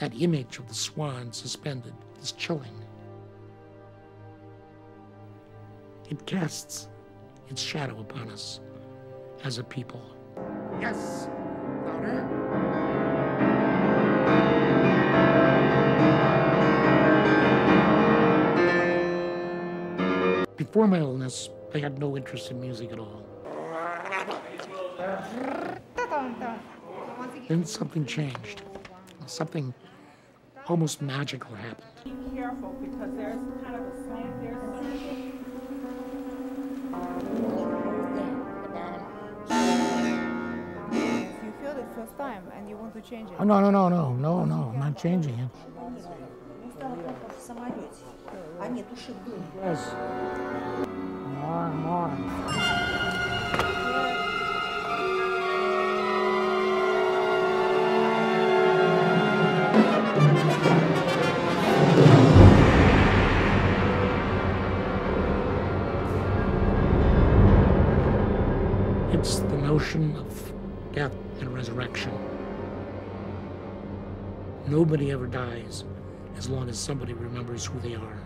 that image of the swan suspended is chilling. It casts its shadow upon us as a people. Yes, louder. Before my illness, I had no interest in music at all. Then something changed. Something almost magical happened. Be careful because there's kind of a slant there. You feel it first time and you want to change it. Oh, no, no, no, no, no, no, I'm not changing it. Yes. More more. It's the notion of death and resurrection. Nobody ever dies as long as somebody remembers who they are.